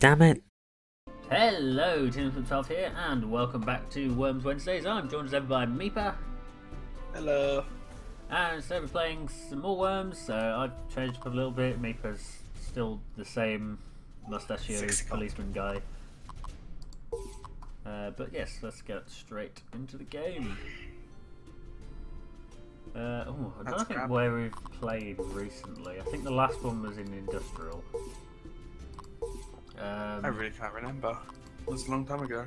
Damn it. Hello, Tim from Flip here, and welcome back to Worms Wednesdays. I'm joined as ever by Meapa, Hello. and today we're playing some more Worms. Uh, I've changed up a little bit. Meapa's still the same mustachioed policeman guy. Uh, but yes, let's get straight into the game. Uh, oh, I don't think crap. where we've played recently. I think the last one was in Industrial. Um, I really can't remember. It was a long time ago.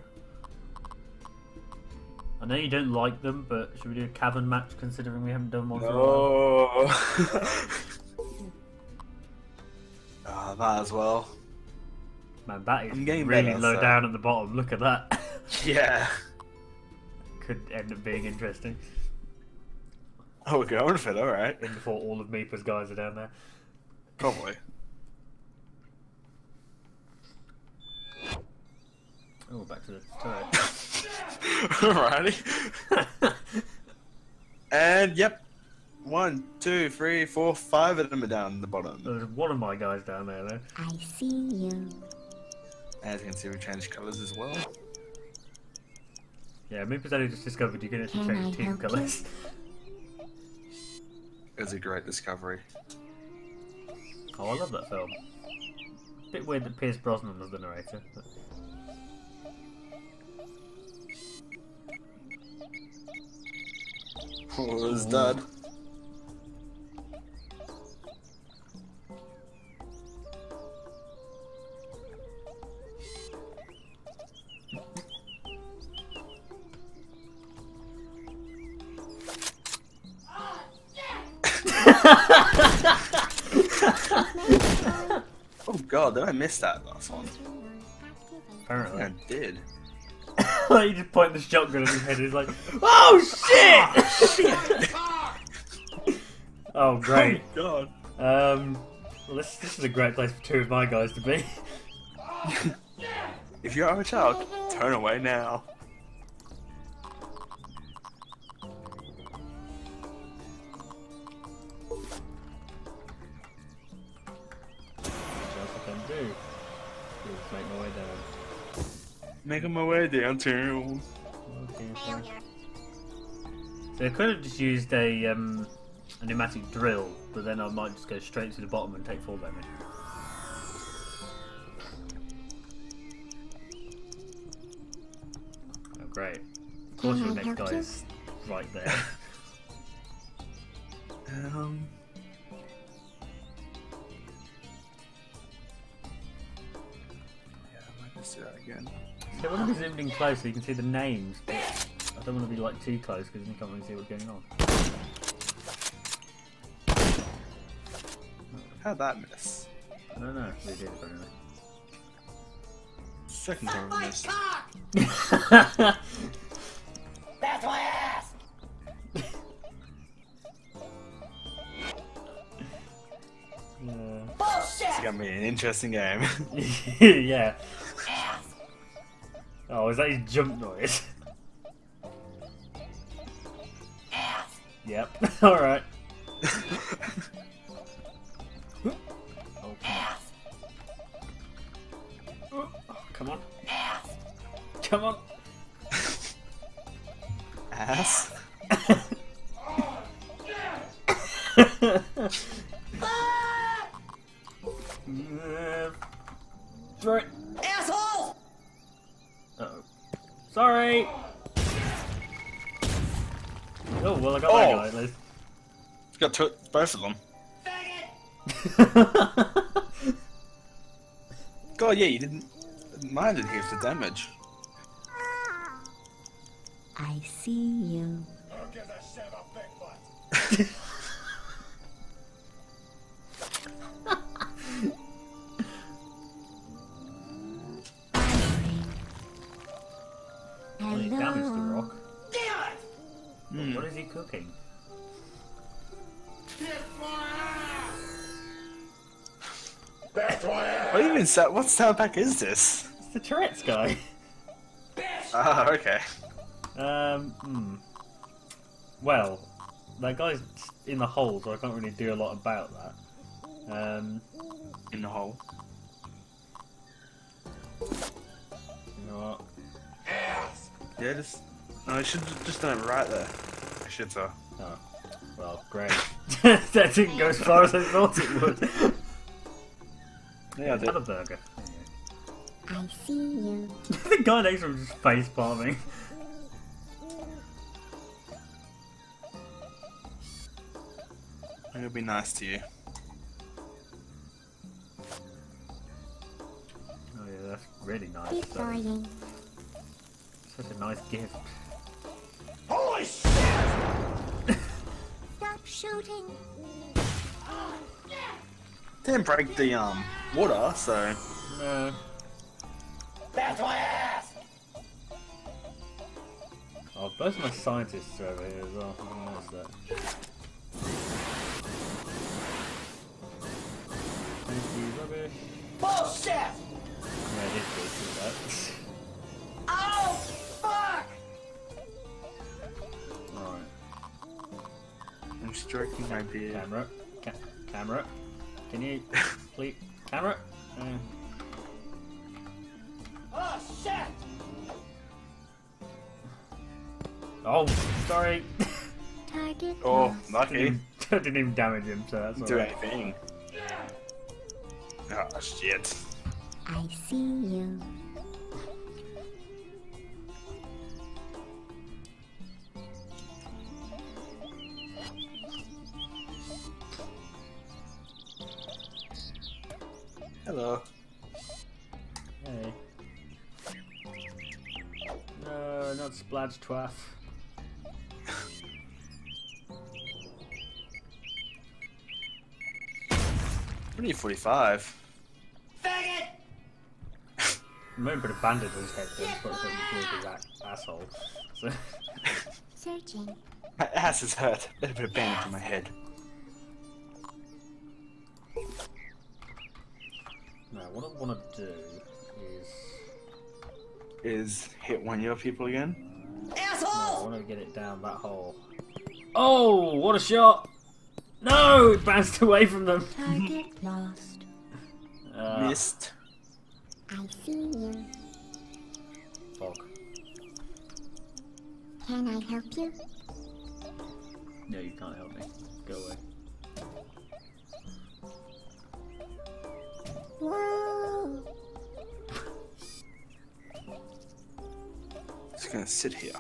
I know you don't like them, but should we do a cavern match considering we haven't done one for a while? No. Ah, that as well. Man, that is really better, low so- down at the bottom. Look at that. Yeah. Could end up being interesting. Oh, we're going for it, alright. In before all of Meapa's guys are down there. Probably. Oh, back to the turret. Alrighty. and, yep. One, two, three, four, five of them are down the bottom. There's one of my guys down there, though. I see you. As you can see, we changed colours as well. Yeah, Meapa's only just discovered you can actually Can change I team help colours. It was a great discovery. Oh, I love that film. Bit weird that Pierce Brosnan was the narrator. But... What was that? Oh god, did I miss that last one? Apparently. I did. like, you just point the shotgun at his head and he's like, Oh shit! oh, great. Oh Um, well, this, this is a great place for two of my guys to be. if you are a child, turn away now. What else I can do? Make my way down. Making my way down to. Okay, so. So I could have just used a um, a pneumatic drill, but then I might just go straight to the bottom and take full damage. Oh great! Of course, Can your next guy is right there. Um. Zoomed in close so you can see the names, I don't want to be like too close because then you can't really see what's going on. How'd that miss? I don't know if they did apparently. Second time I missed. That's my ass! It's gonna be an interesting game. yeah. Oh, is that his jump noise? Yep. Alright. both of them. God, yeah, you didn't. mind did heaps of damage. I see What sa- what sound pack is this? It's the Tourette's guy. Ah, okay. Um, hmm. Well, that guy's in the hole, so I can't really do a lot about that. Um, In the hole. Oh, Yeah, just. No, I should just done it right there. Shitter. oh. Well, great. that didn't go as far as I thought it would. Yeah, I did. Have a burger. I see you. the guy next to him just face palming. It'll be nice to you. Oh yeah, that's really nice. Keep So, going. such a nice gift. Holy shit! Stop shooting. Didn't break the um water, so. No. That's my ass. Oh, both my scientists are over here as well. I didn't notice that. Thank you, rubbish. Bullshit. Yeah, I did do that. Oh, fuck. Alright. I'm stroking my beard. Camera. Ca camera. Can you please? Camera? Uh, Oh, shit. oh, sorry. Target Oh, lost. lucky. didn't, even, didn't even damage him, so that's Didn't do alright. anything. Oh shit. I see you. No, not Twaff. We need 45. Faggot. Maybe put a bandage on his head, so he's got to do with his asshole. So, Searching. My ass is hurt. Better put a bandage on my head. no, what I want to do is. Is hit one of your people again? No, I want to get it down that hole. Oh, what a shot! No, it bounced away from them. Target lost. Uh, Missed. I see you. fog. Can I help you? No, you can't help me. Go away. Whoa. Just gonna sit here.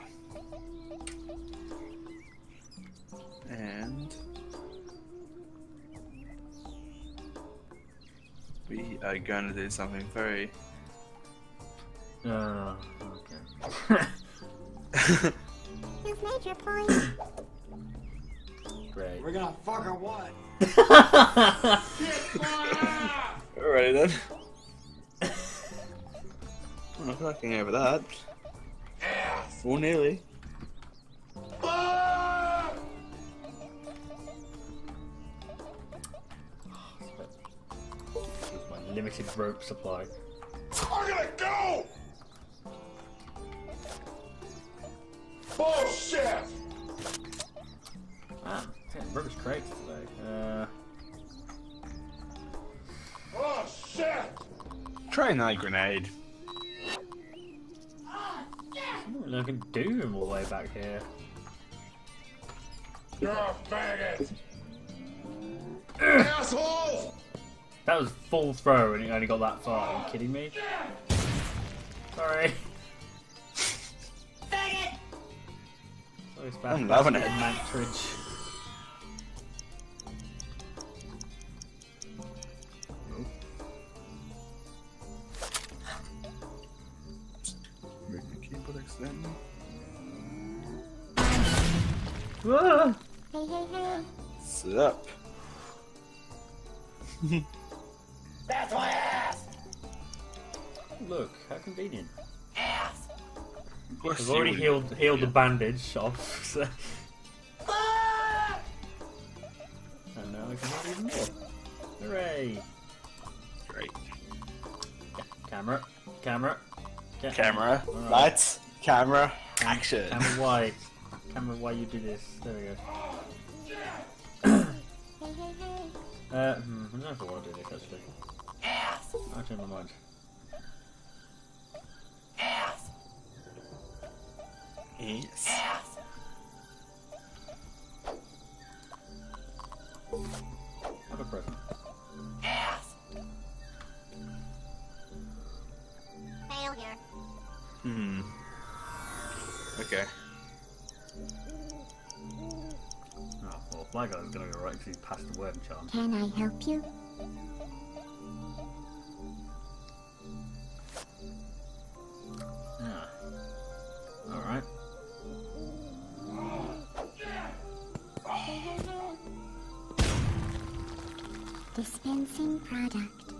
We are going to do something very Uh, okay. You've made your point. Great. We're gonna fuck or what? Alrighty then. I'm not fucking over that. Well, nearly. Limited rope supply. I'm gonna go! Bullshit! Ah, yeah, rubbish crates today. Uh, Oh shit! Try another grenade. I don't really I can do him all the way back here. You're a faggot! Asshole! That was full throw and it only got that far. Are you kidding me? Sorry. Faggot. Sorry, Splash. I'm loving it. Mantridge. Move my keyboard accidentally. Ah! Hey, hey, hey. Sit up. How convenient. I've already healed healed the bandage off, so and now I can heal even more. Hooray! Great. Camera, camera, ca- Camera, Alright. lights, camera, action. Camera, why? Camera, why you do this? There we go. Uh, hmm, I don't know if I want to do this actually. Ass. I'll change my mind. Yes. Ass. Have a present. Ass. Failure. Hmm. Okay. Oh, well, my guy's gonna go right because he passed the worm charm. Can I help you? Dispensing product.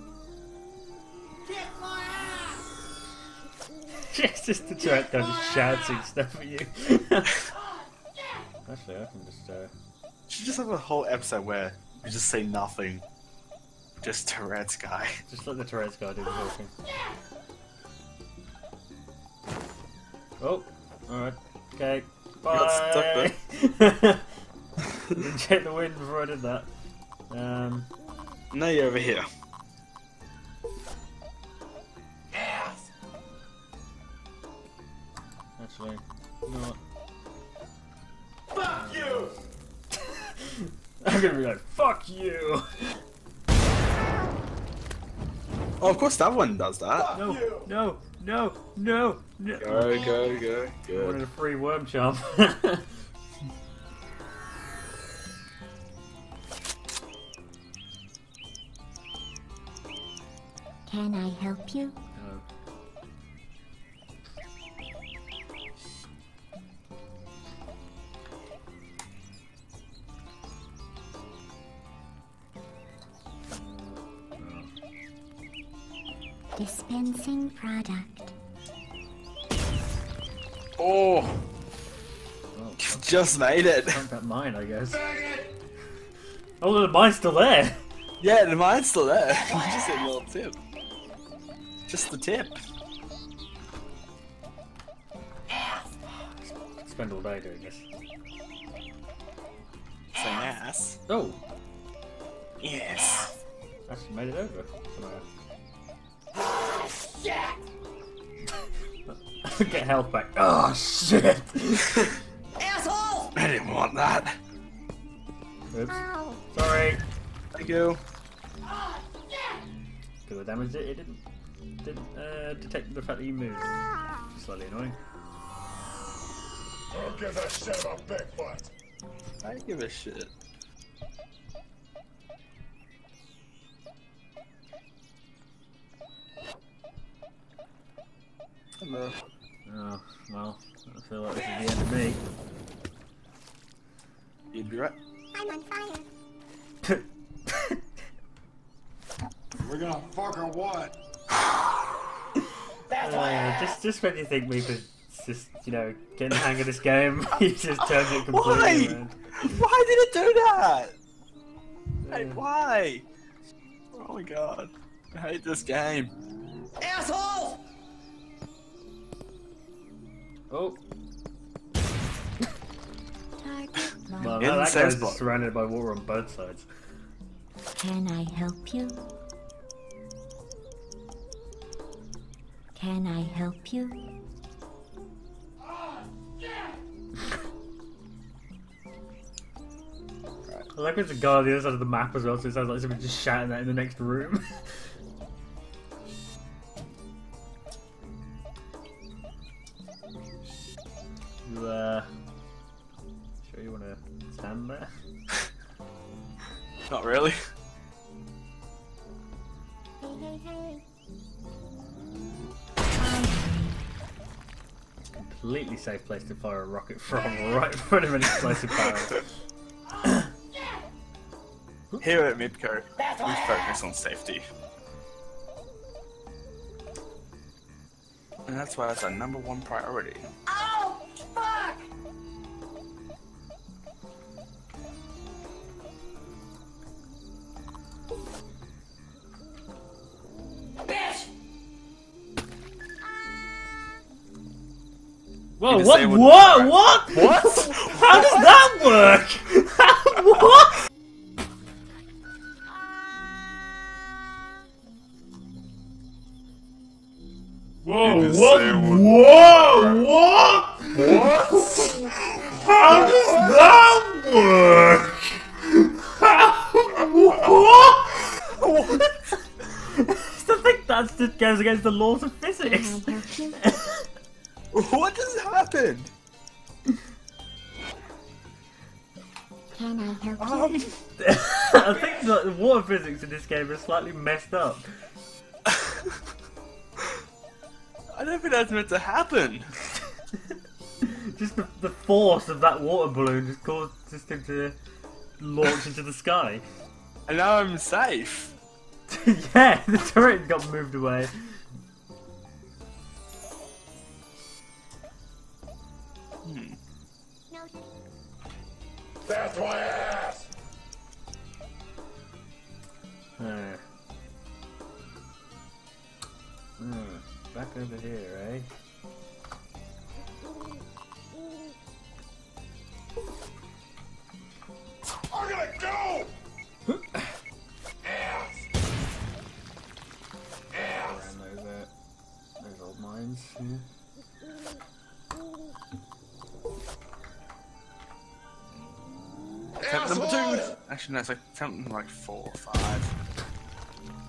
Kick my ass. it's just the Turret kind of shouting stuff at you. Actually, I can just, uh... Should just have a whole episode where we just say nothing. Just Tourette's guy. Just let the Tourette's guy do the talking. Oh, alright. Okay. got Bye! stuck Didn't check the wind before I did that. Um, Now you're over here. Ass. actually, not. Fuck you! I'm gonna be like, fuck you! Oh, of course that one does that. No, no, no, no, no. Go, go, go. I wanted a free worm charm. Can I help you? No. Dispensing product. Oh, Oh, just made it. fuck that mine, I guess. Faggot! Oh, the mine's still there! Yeah, the mine's still there. just a little tip. Just the tip. Spend all day doing this. Say ass. Oh, Yes. I actually made it over somehow. Shit. Get health back. Oh, shit! Asshole. I didn't want that. Oops. Ow! Sorry. Thank you. Oh, shit. Because I damaged it, it didn't, didn't uh, detect the fact that you moved. Slightly annoying. Don't give a shit about Big Bigfoot! I give a shit. Hello. Oh, well, I feel like this is the end of me. You'd be right. I'm on fire. We're gonna fuck or what? That's why Uh, just, just when you think we could just, you know, get the hang of this game, he just turns it completely Why? around. Why did it do that? Hey, why? Oh my god. I hate this game. Asshole. Oh, well, locked. that, that guy's surrounded by water on both sides. Can I help you? Can I help you? I like there's a guy on the other side of the map as well, so it sounds like someone just shouting that in the next room. you, uh. Sure you wanna stand there? Not really. Hey, hey, hey. Completely safe place to fire a rocket from, right in front of an explosive barrel. Here at Midco, we focus on safety. And that's why it's our number one priority. Oh, Whoa, what? What? What? What? How does that work? Slightly messed up. I don't think that's meant to happen. Just the, the force of that water balloon just caused this thing to launch into the sky. And now I'm safe. yeah, the turret got moved away. That's my ass! Uh. Hmm, back over here, eh? I'm gonna go! ass! Ass! Around those, uh, those old mines. Yeah. Attempt number two. Actually, no, it's like attempt number like four or five.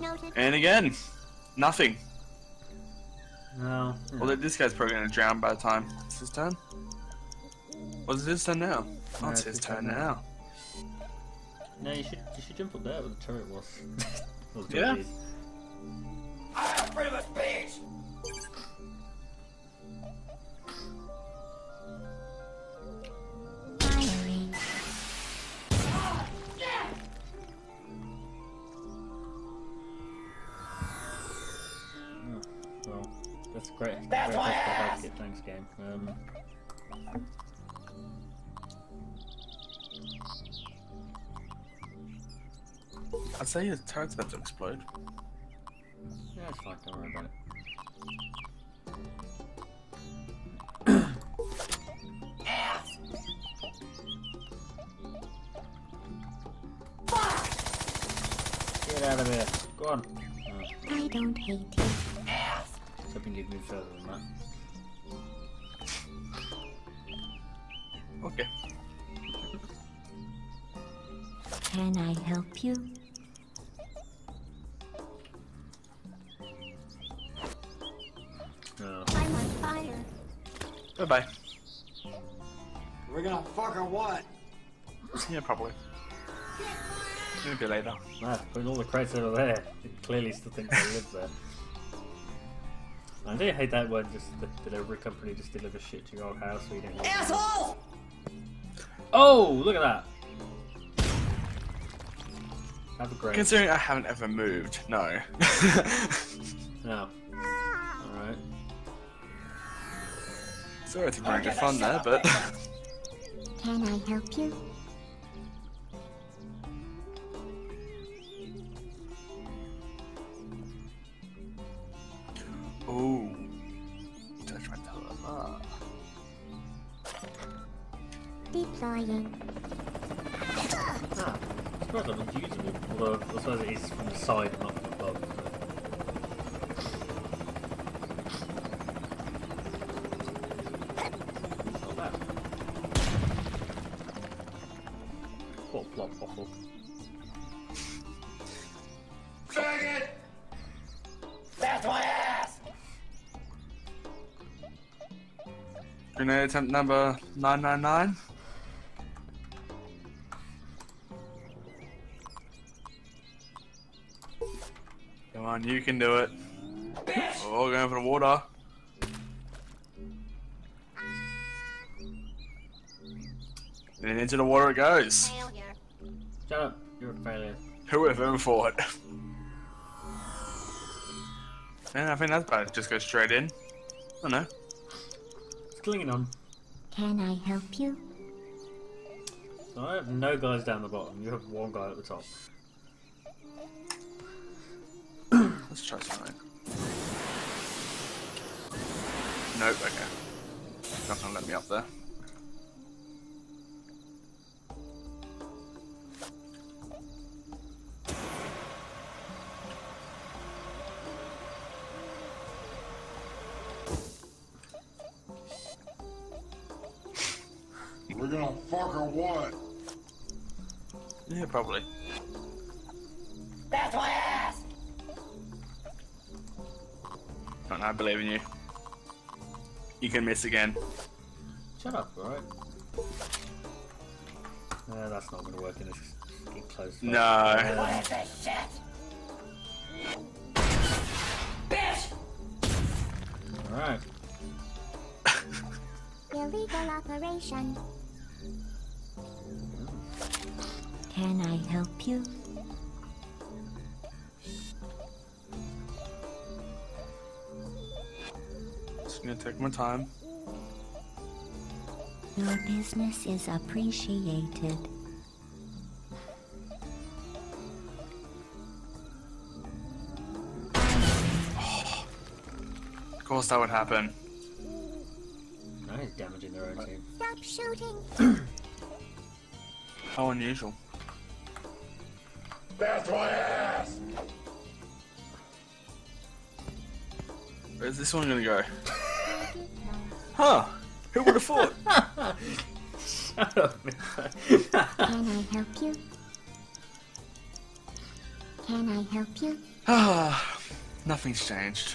Noted. And again, nothing. No. Well, this guy's probably gonna drown by the time it's his turn. What's it his turn now? Oh, Yeah, it's it's his his turn turn now. now. No, you should you should jump up there where the turret was. Or the Yeah. is. I have freedom of speech! Great. That's great my ass! hide. Thanks, game. Um, I'd say his turret's about to explode. yeah, it's fine. Don't worry about it. Get out of here. Go on. Oh, I don't hate you. I was hoping you'd move further than that. Okay. Can I help you? No. I'm on fire. Bye bye. We're gonna fuck or what? Yeah, probably. Maybe later. Nah, putting all the crates over there. It clearly still thinks they live there. I do hate that when just the delivery company just delivers shit to your old house so you don't. Assholes! Oh, look at that! Have a great. Considering I haven't ever moved, no. No. Alright. Sorry to ruin your fun there, but Can I help you? Grenade attempt number 999. Come on, you can do it. Oh, going for the water. And into the water it goes. Shut up, you're a failure. Who would have ever thought? And I think that's bad. Just go straight in. I don't know. It's. Can I help you? So I have no guys down the bottom, you have one guy at the top. Let's try something. Nope, okay. Not gonna let me up there. Probably. That's my ass! Don't know, I believe in you. You can miss again. Shut up, alright? No, that's not going to work in this get close. No. What is this shit? Bitch! Alright. Illegal operation. Can I help you? Just gonna take my time. Your business is appreciated. Of course that would happen. Now he's damaging their own team. Stop shooting! How unusual. That's my ass! Where's this one gonna go? Huh? Who would have thought? Shut up, man. Can I help you? Can I help you? Ah, nothing's changed.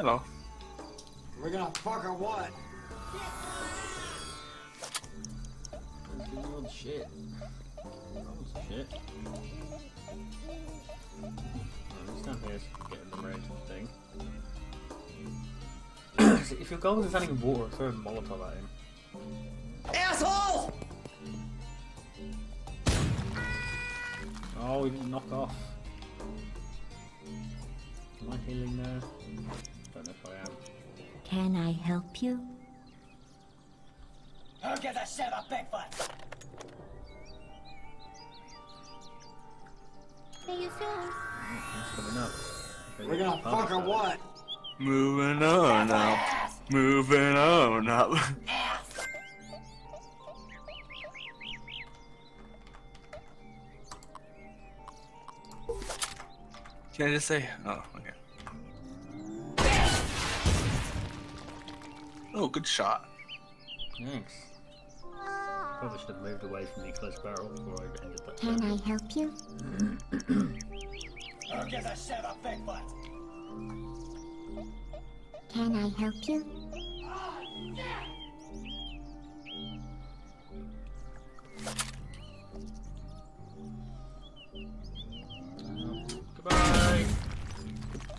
Hello. We're gonna fuck or what? Old shit. Old shit. Oh, he's down here getting the range of the thing. So if your goal is landing water, throw a Molotov at him. Asshole! Oh, he didn't knock off. Am I healing now? Don't know if I am. Can I help you? Who gives a shit about Bigfoot? See you soon. It's coming up. We're gonna fuck or that. what? Moving on now. Moving on now. Can I just say? Oh, okay. Oh, good shot. Thanks. Probably should have moved away from the close barrel before I ended that. Can I help you? Who gives a shit about Bigfoot? Can I help you? Oh, Goodbye.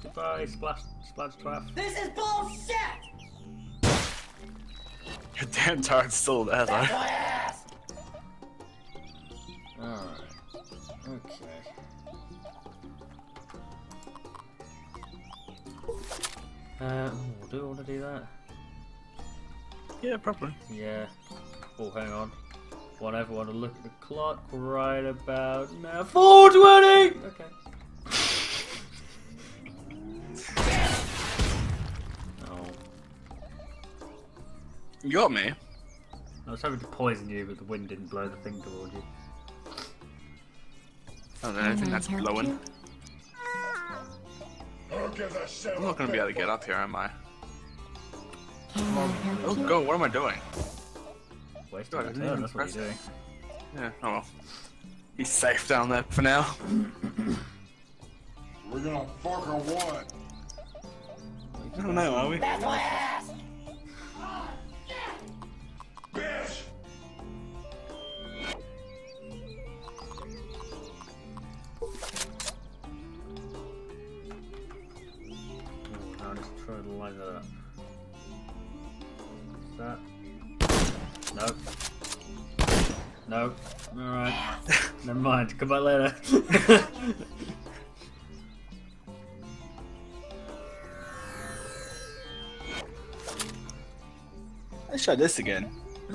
Goodbye, splash, splash trap. This is bullshit! Your damn turret's still there though. That's my ass! Alright. Okay. Uh, ooh, do I want to do that? Yeah, probably. Yeah. Oh, hang on. Whatever Want everyone to look at the clock right about now. 420! Okay. You got me. I was hoping to poison you, but the wind didn't blow the thing towards you. I don't know Can anything I that's blowing. you? Who gives a shit I'm not gonna be able to get up here, am I? Can I help Oh you? god, what am I doing? Wasting God, I your didn't turn, even that's what press you're doing. Yeah, oh well. He's safe down there for now. We're gonna fuck or what? I don't know, are we? That's my mind. Come back later. Let's try this again.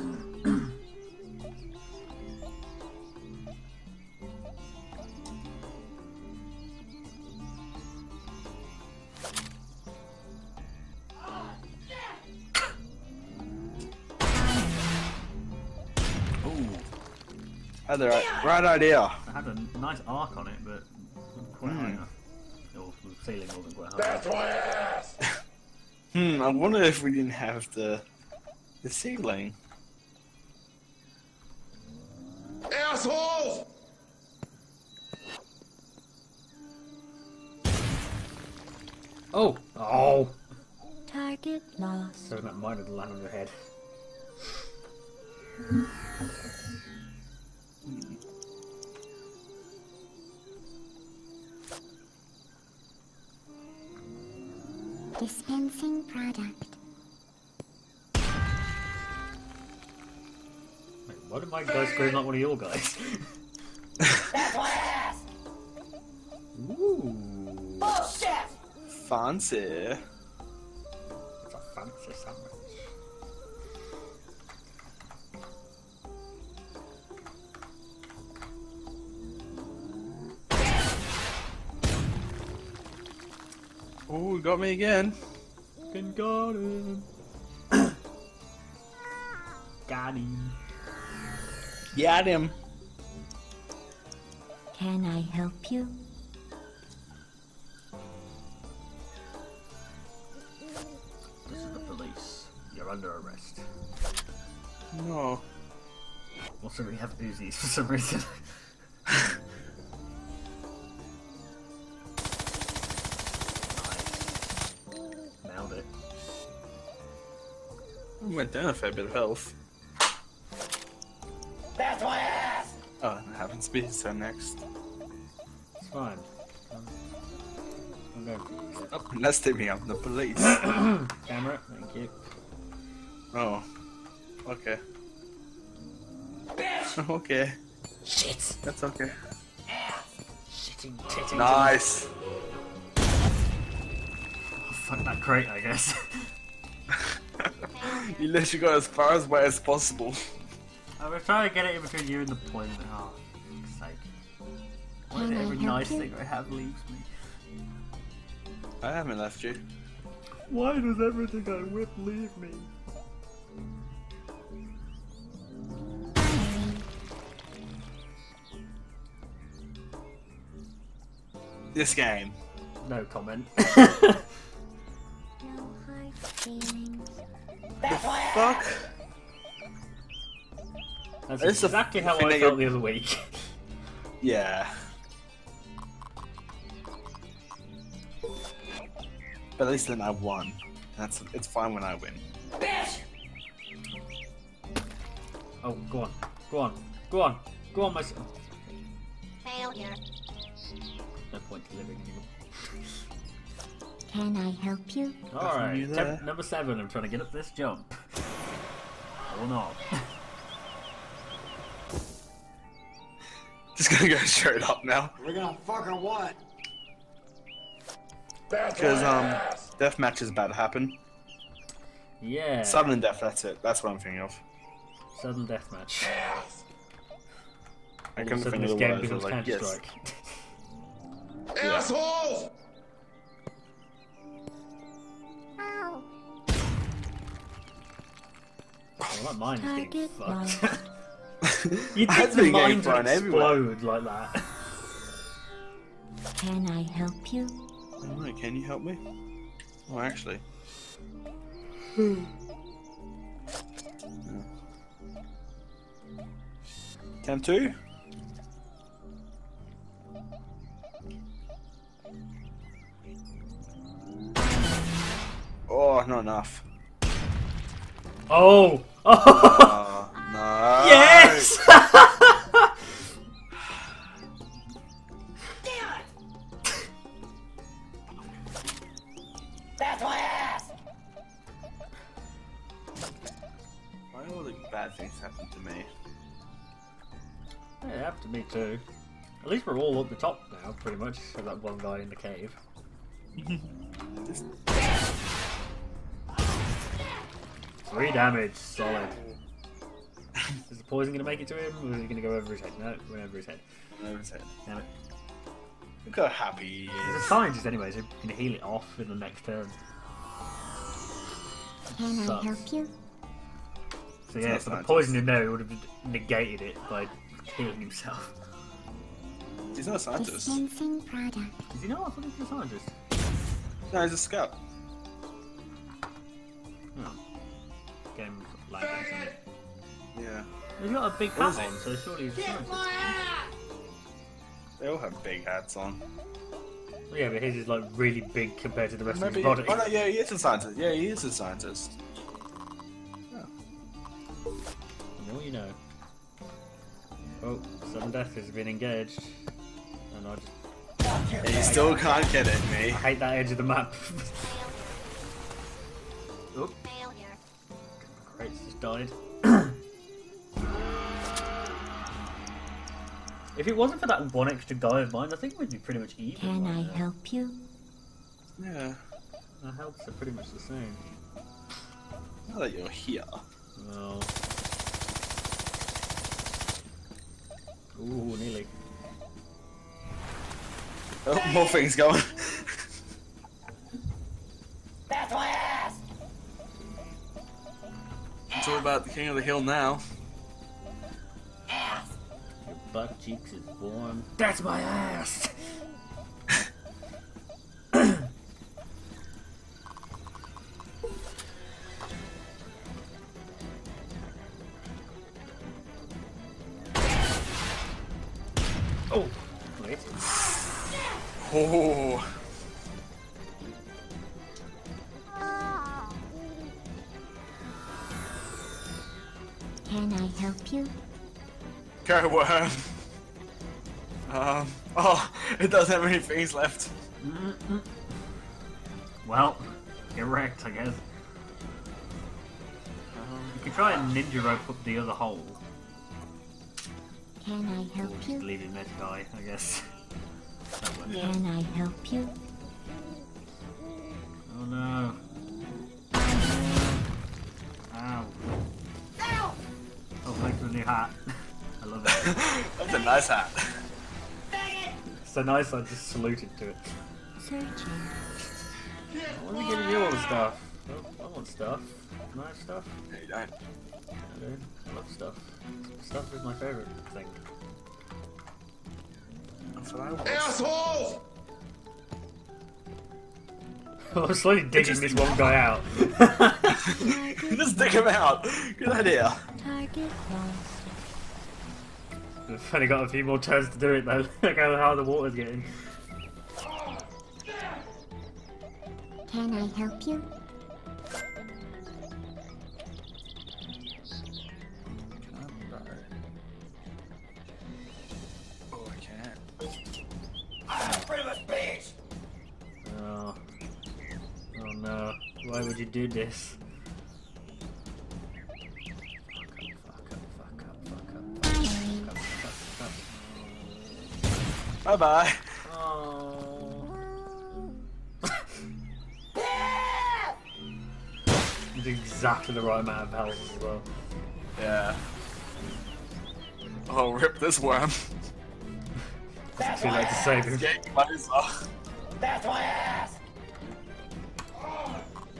Ooh. Had the right, right idea. It had a nice arc on it, but wasn't quite high Hmm. enough. Or the ceiling wasn't quite high. That's my ass! Hmm, I wonder if we didn't have the the ceiling. Assholes! Oh! Oh! Target lost. So that might have landed on your head. Dispensing product. Wait, why did my guy scream like one of your guys? That's my ass! Ooh! Bullshit! Fancy. It's a fancy sandwich. Oh, got me again. Fucking got him! got him! Got him. Can I help you? This is the police. You're under arrest. No. Also, we have Uzis for some reason. Went down a fair bit of health. That's my ass! Oh, it happens to be so next. It's fine. Um, I'm going to. Oh, let's take me up the police. Camera, thank you. oh. Okay. Bitch! Okay. Shit! That's okay. Shitting titties. Nice. Oh, fuck that crate, I guess. you literally got as far away as possible. I was trying to get it in between you and the point. Oh, for fuck's sake. Why is it Can I every nice you? thing I have leaves me? I haven't left you. Why does everything I whip leave me? This game. No comment. Fuck. That's It's exactly how I that felt you're- the other week. Yeah. But at least then I won. That's it's fine when I win. Bitch! Oh, go on. Go on. Go on. Go on, my son. Failure. No point in living anymore. Can I help you? Alright, you temp- number seven, I'm trying to get up this jump. Or not. Just gonna go straight up now. We're gonna fuck or what? Because um ass! death match is about to happen. yeah. Sudden death, that's it. That's what I'm thinking of. Sudden deathmatch. Ass! I All of a couldn't sudden think this of the game words. I becomes was like, Counter yes. Strike. Assholes! Well, that mine's getting Target fucked. You'd That's think the been getting mine to thrown everywhere. explode like that. Can I help you? Alright, can you help me? Oh, actually. Hmm. Temp two? Oh, not enough. Oh! Oh! Ah, no. yes! That's my ass! Why all the bad things happen to me? Yeah, it happened to me too. At least we're all at the top now, pretty much, except that one guy in the cave. Three damage, solid. Is the poison gonna make it to him, or is it gonna go over his head? No, it went over his head. Over his head. Damn it. Look how happy he There's a scientist anyway, so he can heal it off in the next turn. Can I Sucks. help you? So yeah, not for the poison in there, it would have negated it by healing himself. He's not a scientist. Dispensing product. Does he know? I thought he was a scientist. No, he's a scout. No. Game language. isn't? Yeah. He's got a big hat he? on, so surely he's a scientist. They all have big hats on. Yeah, but his is like really big compared to the rest Maybe. of his body. Oh no, yeah, he is a scientist. Yeah, he is a scientist. The more you know. Oh, sudden death has been engaged. And I just He still can't get it, me. I hate that edge of the map. just died. if it wasn't for that one extra guy of mine, I think we'd be pretty much even. Can right I now. help you? Yeah. Our healths are pretty much the same. Now that you're here. Well. Ooh, nearly. Oh, more things going. That's my ass! It's all about the king of the hill now. Ass! Your butt cheeks is warm. That's my ass! oh! Wait. Oh. Go worm. Um. Oh, it doesn't have any things left. Well, get wrecked, I guess. You can try and ninja rope up the other hole. Can I Or help just you? leave him there to I guess. Can I help you? So nice I just saluted to it. Searching. I want to give you all the stuff. Oh, I want stuff. Can I have stuff? No, you don't. I do. I love stuff. Stuff is my favourite thing. That's what I want. Assholes! I'm slowly digging this one guy out. Just dig him out. Good idea. Target lost. I've only got a few more turns to do it though. Look how hard the water's getting. Can I help you? Oh, I can't. I'm a privileged bitch! Oh. Oh no. Why would you do this? Bye bye. Oh. Exactly the right amount of health as well. Yeah. Oh, rip this worm. That's Too my late to save ass! him. Get your money's off. That's my ass!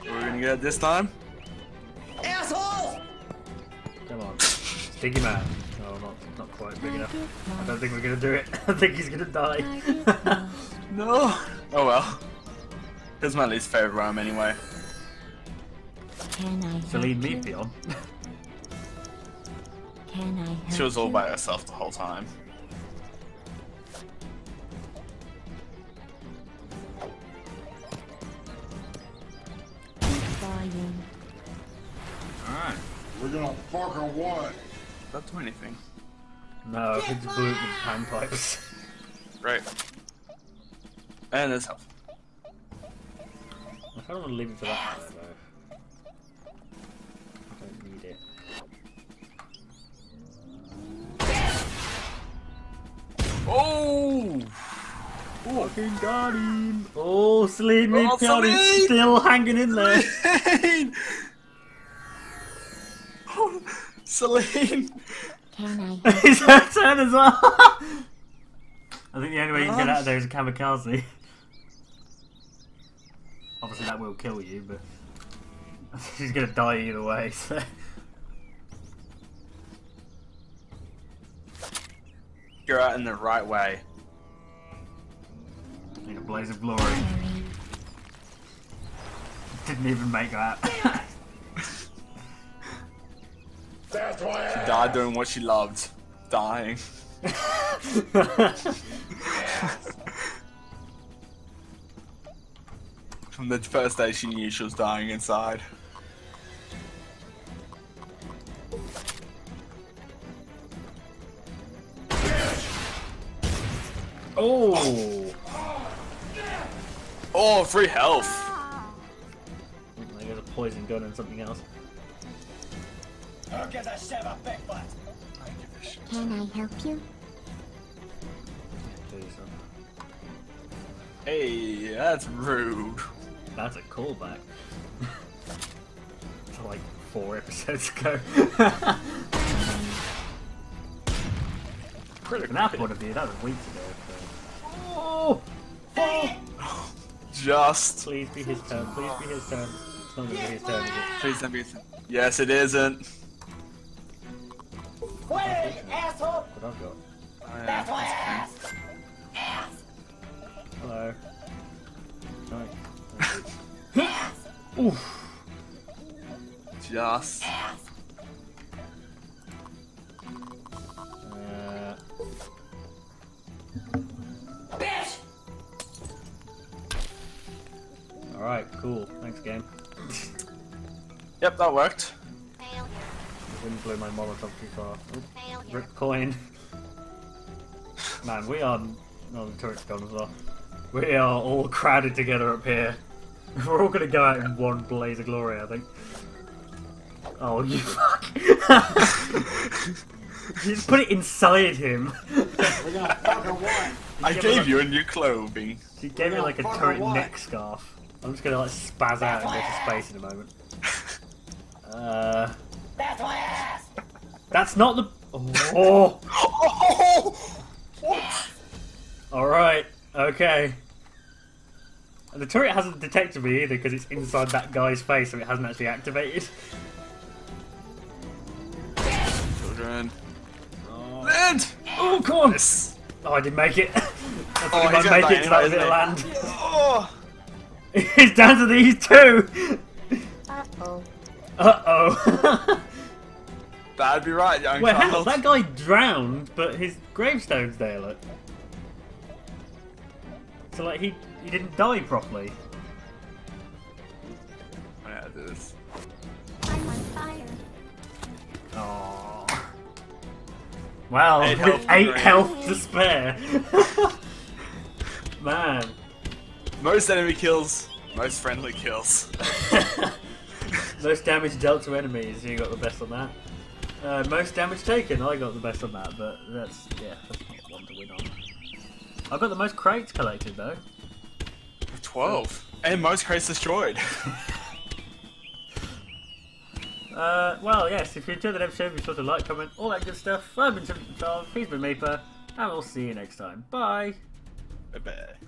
We're gonna get it this time. Asshole! Come on. Dig him out. No, not, not quite big enough. I don't think we're gonna do it. I think he's gonna die. No. Oh well. This is my least favorite worm anyway. Can I help So me you? beyond. Can I help She was all by herself the whole time. Alright. We're gonna fucking what? Don't do anything. No, it's blue with panpipes. Great. And there's health. I kind of want to leave it for that one, though. I don't need it. Oh! Fucking got him! Oh, Celine Oh, Midfield is still hanging in there! oh, Celine! Can I It's her turn as well! I think the only way you can get out of there is a kamikaze. Obviously that will kill you, but she's gonna die either way, so... You're out in the right way. In a blaze of glory. Didn't even make that. That's my She died doing what she loved. Dying. From the first day she knew she was dying inside. oh! Oh, free health. I got a poison gun and something else. Can I help you? Hey, that's rude. That's a callback. to like four episodes ago. From that point of view, that was weeks ago. So. Oh! oh! Just. Please be his turn. Please be his turn. It's not gonna be his turn. Please don't be. Yes, it isn't. Wait, asshole! What I've got. That's my ass! Ass! Hello. Right. Oof. Just. Uh, Bitch! Alright, cool. Thanks, game. Yep, that worked. Failure. Didn't blow my Molotov too far. Oop. Rip coin. Man, we are. No, the turret's gone as well. We are all crowded together up here. We're all gonna go out in one blaze of glory, I think. Oh, you fuck! you just put it inside him. We're gonna fucking what? I gave it a- you a new clothing. She gave me like a Fucker turret what? neck scarf. I'm just gonna like spaz out and go to space in a moment. Uh, That's my ass! that's not the. Oh! Oh! Alright, okay. And the turret hasn't detected me either because it's inside that guy's face, so it hasn't actually activated. Children. Land! Oh, come on! Yes. Oh, I didn't make it. I Oh, thought he's I gonna might make it to that anyway, bit of land. Oh! it's down to these two! Uh-oh. Uh oh. That'd be right, young Wait, on, that guy drowned, but his gravestone's there, look. So, like, he, he didn't die properly. Yeah, do this. I'm on fire. Aww. Wow, Eight with health eight health to spare. Man. Most enemy kills, most friendly kills. most damage dealt to enemies, you got the best on that. Uh, most damage taken, I got the best on that, but that's, yeah, that's not one to win on. I got the most crates collected, though. 12. And most crates destroyed. Uh, well, yes, if you enjoyed that episode, be sure to like, comment, all that good stuff. I've been Tim Charles, he's been Meapa, and we'll see you next time. Bye! Bye-bye.